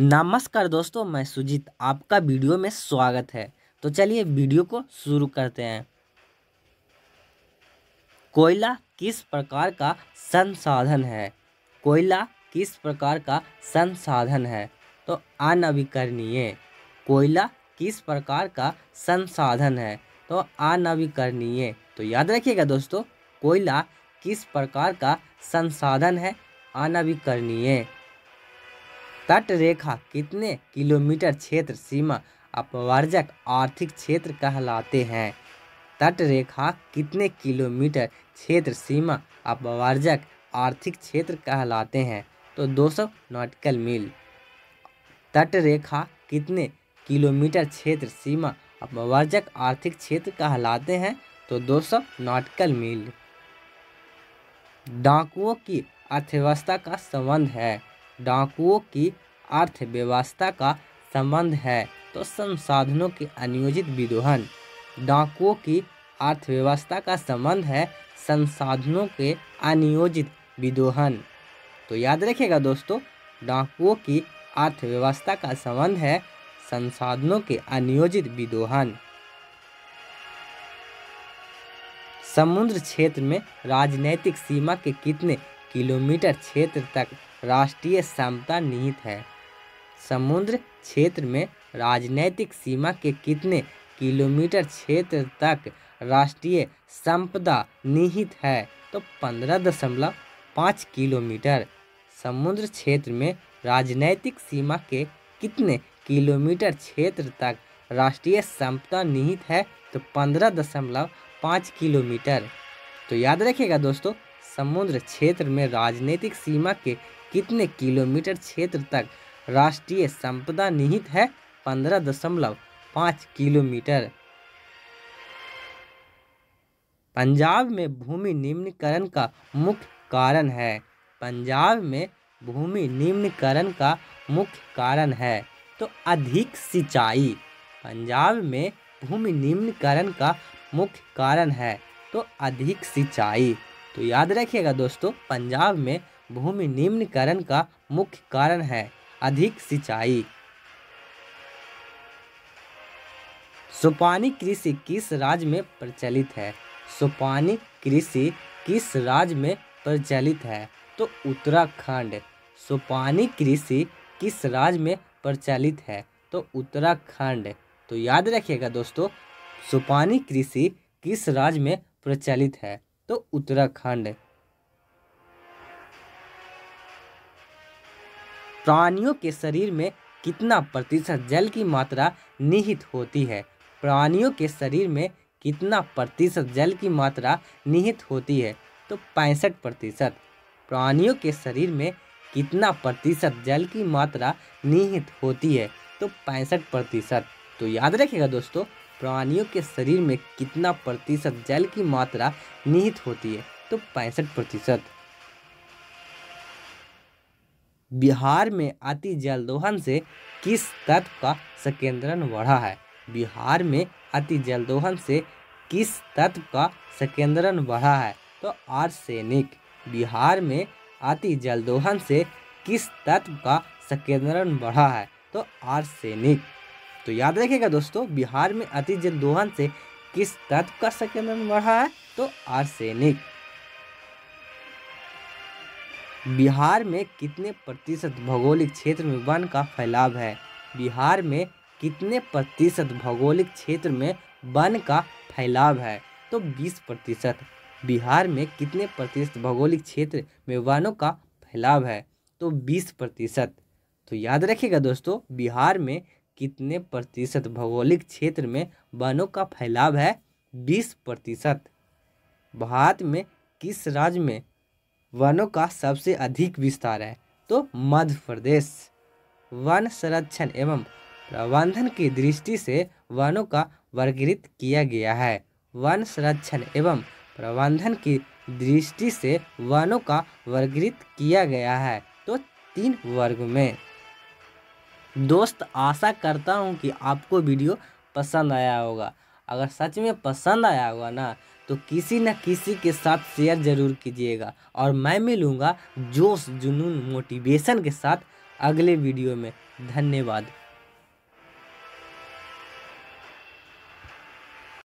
नमस्कार दोस्तों, मैं सुजीत, आपका वीडियो में स्वागत है। तो चलिए वीडियो को शुरू करते हैं। कोयला किस प्रकार का संसाधन है? कोयला किस प्रकार का संसाधन है? तो अनवीकरणीय। कोयला किस प्रकार का संसाधन है? तो अनवीकरणीय। तो याद रखिएगा दोस्तों, कोयला किस प्रकार का संसाधन है? अनवीकरणीय। तट रेखा कितने किलोमीटर क्षेत्र सीमा अपवर्जक आर्थिक क्षेत्र कहलाते हैं? तट रेखा कितने किलोमीटर क्षेत्र सीमा अपवर्जक आर्थिक क्षेत्र कहलाते हैं? तो 200 नॉटिकल मील। तट रेखा कितने किलोमीटर क्षेत्र सीमा अपवर्जक आर्थिक क्षेत्र कहलाते हैं? तो 200 नॉटिकल मील। डाकुओं की अर्थव्यवस्था का संबंध है। डाकुओं की अर्थव्यवस्था का संबंध है तो संसाधनों के अनियोजित विदोहन। डाकुओं की अर्थव्यवस्था का संबंध है संसाधनों के अनियोजित विदोहन। तो याद रखिएगा दोस्तों, डाकुओं की अर्थव्यवस्था का संबंध है संसाधनों के अनियोजित विदोहन। समुद्र क्षेत्र में राजनैतिक सीमा के कितने किलोमीटर क्षेत्र तक राष्ट्रीय समता निहित है। समुद्र क्षेत्र में राजनैतिक सीमा के कितने किलोमीटर क्षेत्र तक राष्ट्रीय संपदा निहित है तो पंद्रह दशमलव पाँच किलोमीटर। समुद्र क्षेत्र में राजनैतिक सीमा के कितने किलोमीटर क्षेत्र तक राष्ट्रीय संपदा निहित है तो पंद्रह दशमलव पाँच किलोमीटर। तो याद रखिएगा दोस्तों, समुद्र क्षेत्र में राजनीतिक सीमा के कितने किलोमीटर क्षेत्र तक राष्ट्रीय संपदा निहित है? पंद्रह दशमलव पाँच किलोमीटर। पंजाब में भूमि निम्नीकरण का मुख्य कारण है। पंजाब में भूमि निम्नीकरण का मुख्य कारण है। तो अधिक सिंचाई। पंजाब में भूमि निम्नीकरण का मुख्य कारण है। तो अधिक सिंचाई। तो याद रखिएगा दोस्तों, पंजाब में भूमि निम्नीकरण का मुख्य कारण है अधिक सिंचाई। सुपानी कृषि किस राज्य में प्रचलित है? सुपानी कृषि किस राज्य में प्रचलित है? तो उत्तराखंड। सुपानी कृषि किस राज्य में प्रचलित है? तो उत्तराखंड। तो याद रखिएगा दोस्तों, सुपानी कृषि किस राज्य में प्रचलित है? तो उत्तराखंड। प्राणियों के शरीर में कितना प्रतिशत जल की मात्रा निहित होती है? प्राणियों के शरीर में कितना प्रतिशत जल की मात्रा निहित होती है? तो पैंसठ प्रतिशत। प्राणियों के शरीर में कितना प्रतिशत जल की मात्रा निहित होती है? तो पैंसठ प्रतिशत। तो याद रखिएगा दोस्तों, प्राणियों के शरीर में कितना प्रतिशत जल की मात्रा निहित होती है? तो पैंसठ प्रतिशत। बिहार में अति जल दोहन से किस तत्व का संकेंद्रण बढ़ा है? बिहार में अति जल दोहन से किस तत्व का संकेंद्रण बढ़ा है? तो आर्सेनिक। बिहार में अति जल दोहन से किस तत्व का संकेंद्रण बढ़ा है? तो आर्सेनिक। तो याद रखिएगा दोस्तों, बिहार में अति जल दोहन से किस तत्व का संकेंद्रण बढ़ा है? तो आर्सेनिक। बिहार में कितने प्रतिशत भौगोलिक क्षेत्र में वन का फैलाव है? बिहार में कितने प्रतिशत भौगोलिक क्षेत्र में वन का फैलाव है? तो 20 प्रतिशत। बिहार में कितने प्रतिशत भौगोलिक क्षेत्र में वनों का फैलाव है? तो 20 प्रतिशत। तो याद रखिएगा दोस्तों, बिहार में कितने प्रतिशत भौगोलिक क्षेत्र में वनों का फैलाव है? 20 प्रतिशत। भारत में किस राज्य में वनों का सबसे अधिक विस्तार है तो मध्य प्रदेश वन संरक्षण एवं प्रबंधन की दृष्टि से वनों का वर्गीकृत किया गया है। वन संरक्षण एवं प्रबंधन की दृष्टि से वनों का वर्गीकृत किया गया है तो तीन वर्ग में। दोस्त, आशा करता हूँ कि आपको वीडियो पसंद आया होगा। अगर सच में पसंद आया होगा ना तो किसी न किसी के साथ शेयर ज़रूर कीजिएगा। और मैं मिलूँगा जोश जुनून मोटिवेशन के साथ अगले वीडियो में। धन्यवाद।